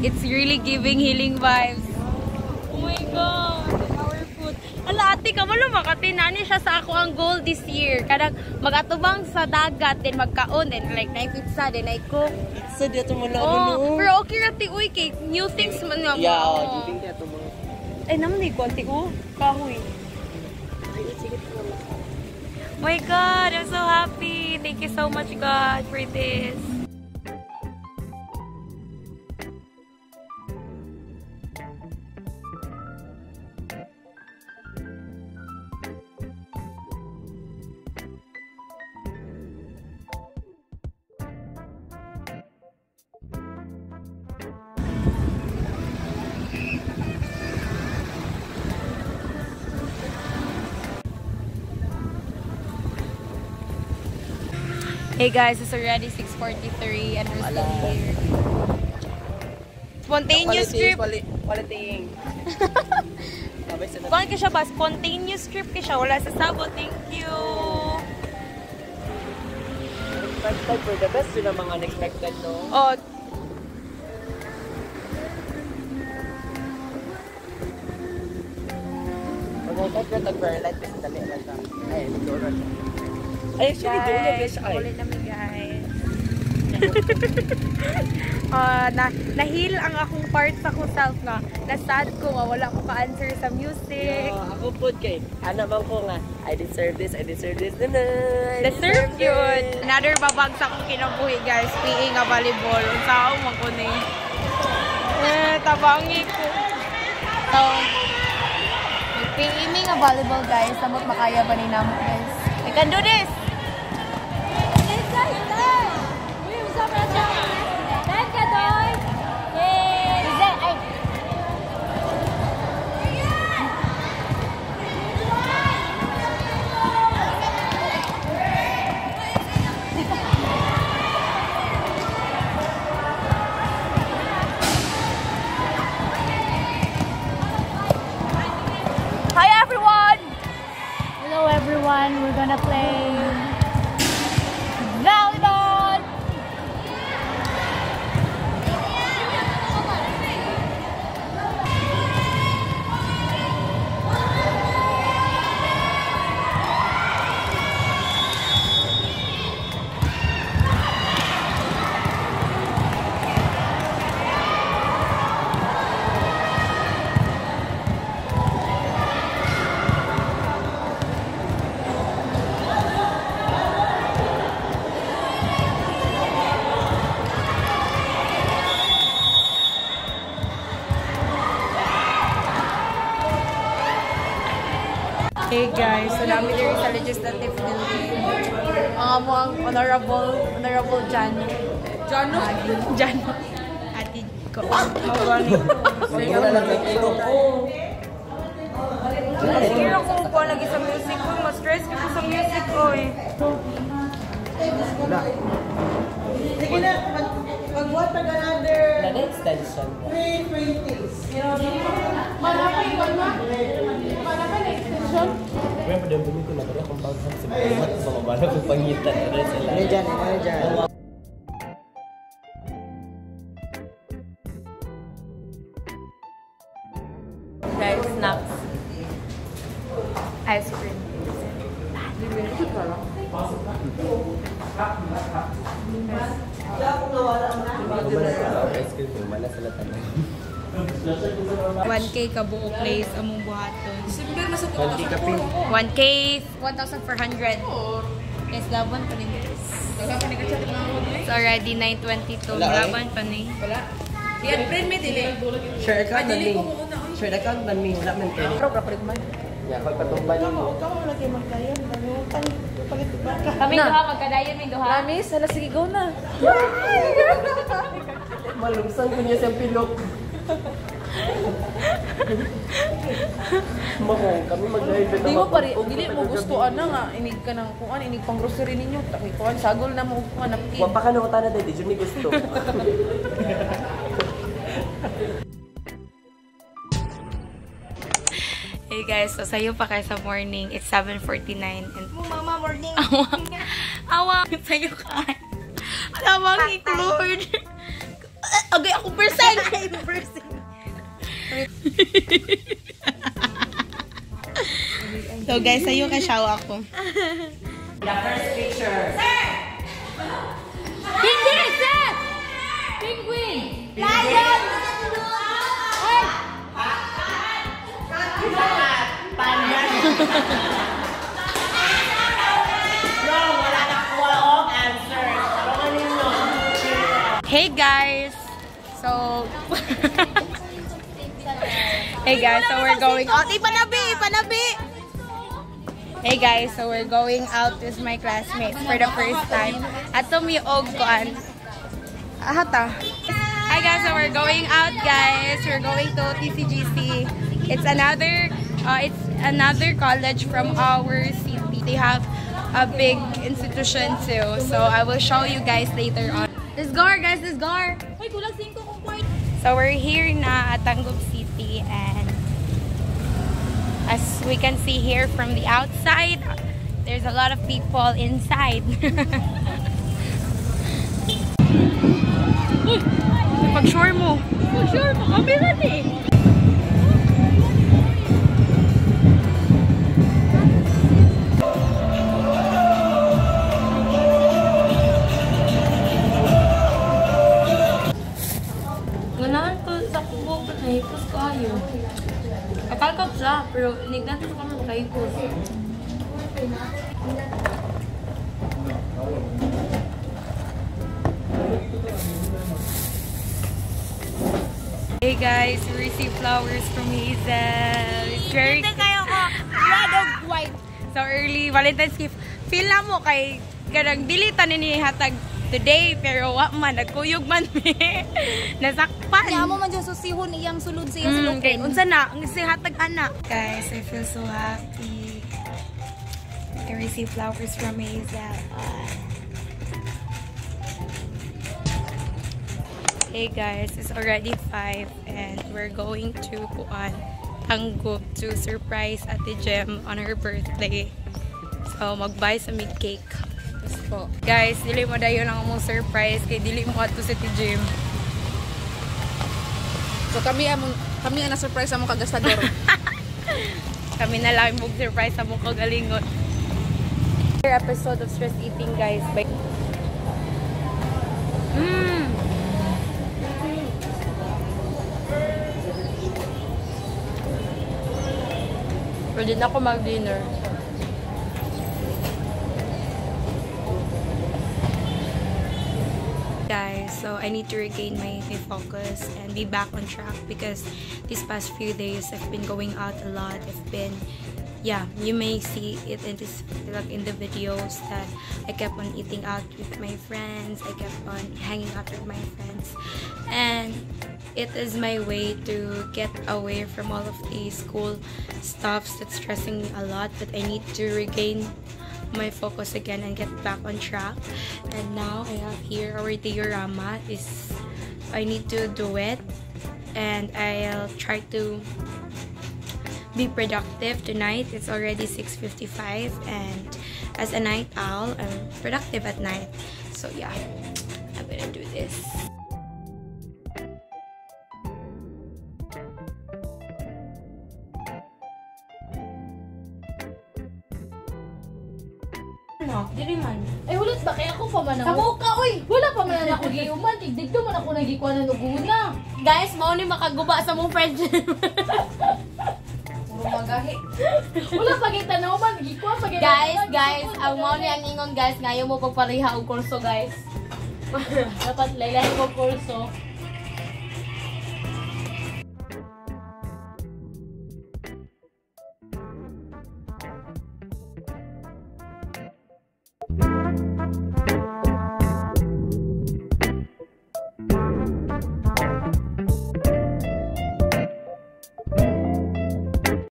It's really giving healing vibes. Ate ka malo makati nani siya sa ako ang goal this year. Kadang magatubang sa dagat, then magkaon, then like na pizza, then I cook. Sa dito mo lang Oh, pero okay ra ti uy kay new things man nga mo. Yeah, oh, giving dito mo. Ay naman ni konti oh, kahoy. My God, I'm so happy. Thank you so much, God, for this. Hey guys, it's already 6.43 and we're still here. Spontaneous trip. Quality. Quality. Sabay sa Kuhan ka siya ba? Spontaneous trip ka siya. Wala sa sabo. Thank you. Expected for the best yun ang mga unexpected, no? Oh, Pag may type yung tag-verlight, kasi dali lang siya. Ay, nag-doon siya. Ay, actually, doon na guys. Ay, namin guys. Ah, na nahil ang akong part sa ko self nga. Nasad ko nga wala ko ka-answer sa music. Oh, ako po kay, ano bang ko nga, I deserve this, I deserve this, na na, I Deserve this. yun. Another babagsak kong kinabuhi guys. PA nga volleyball. Unsa ako man ko ni. Eh, tabangi ko. So, mi nga volleyball guys. Samot makaya ba ni namo guys. I can do this! Hey guys, so namin diri sa Legislative Building. Ang amo ang Honorable, Honorable Jan. Jano? Jano. Ati ko. Mawani ko. Wala lang ito. Sige ako ko lagi sa music ko. Ma-stress ko sa music ko eh. Sige na, mag- mag-what pag another Na na extension. 320s. Kaya pa din bumi ko na kaya kung bawag sa mga sa mga bala kong pangitan. Ano sila? Ano dyan? Ano dyan? 1K ka buo place among buhaton. Similar na sa 1K, 1,400. Yes, laban pa rin. It's already 9.22. Eh. Laban pa ni. Wala. Yan, friend may dili. Share account na ni. Share account na ni. Wala man tayo. Pero kapag man. Yan, pagpatumbay na mo. Ikaw lagi magkaya. Dami utang. Kami duha, magkadayan, may duha. Lamis, hala sige, go na. Malungsan ko niya siyang pilok. Mako, kami mag-live. Di mo pare, dili mo gusto ana nga inig ka ng kuan, inig pang grocery ninyo. Taki kuan sagol na mo kuan napkin. Wa pa ka na utana dahil, di dyan ni gusto. Hey guys, so sayo pa kayo sa morning. It's 7.49 and Mama, morning. awang, awang sayo ka. Alawang include. Agay ako percent. so guys, sayo ka shaw ako. Penguin, sir! Penguin! Lion! Hey guys! So, hey guys, so we're going out. Hey guys, so we're going out with my classmates for the first time. Ato mi og kuan. Ahata. Hi guys, so we're going out guys. We're going to TCGC. It's another uh, it's another college from our city. They have a big institution too. So I will show you guys later on. Let's go guys, let's go. Uy, kulang 5 kung point. So we're here na at Tangub City and as we can see here from the outside, there's a lot of people inside. Uy, pag-shore mo. Oh, sure, makamera eh. Kubo ko na hipos kayo. Akalkap siya, pero nignan ko kami kahipos. Hey guys, we received flowers from Hazel. It's very kayo ko. Red and white. So early Valentine's gift. Feel na mo kay kanang dili tanin ni hatag today pero wa man nagkuyog man mi. Nasakpan. Kaya mo man dyan susihon iyang sulod sa iyang Mm, sulod. okay. Unsa na? Ang si hatag anak. Guys, I feel so happy. I received flowers from Hazel. Hey guys, it's already 5 and we're going to Kuan Tanggub to surprise Ate Jem on her birthday. So, mag-buy sa mid cake. Go. Guys, dili mo dayon ang mong surprise kay dili mo ato sa Ate Jem. So kami among kami ang na-surprise among kagastador. Kami na lang mong surprise sa mukha galingon. Another episode of Stress Eating, guys. By... Mmm! Pwede na ako mag-dinner. Guys. So i need to regain my, my focus and be back on track because these past few days i've been going out a lot. I've been yeah you may see it in this like in the videos that i kept on eating out with my friends. I kept on hanging out with my friends. And it is my way to get away from all of the school stuffs that's stressing me a lot but i need to regain my focus again and get back on track. And now I have here our diorama is I need to do it and I'll try to be productive tonight. It's already 6.55 and as a night owl, I'm productive at night. So yeah, I'm gonna do this. Ako giuman. Digdig man ako nagikuha na nuguna. Guys, mo ni makaguba sa mong friendship. Puro magahi. Wala pa kita na uman. Nagikuha pa kita. guys, guys, ang mo ni ang ingon guys, ngayon mo pagpariha og kurso guys. Dapat laylahin ko kurso.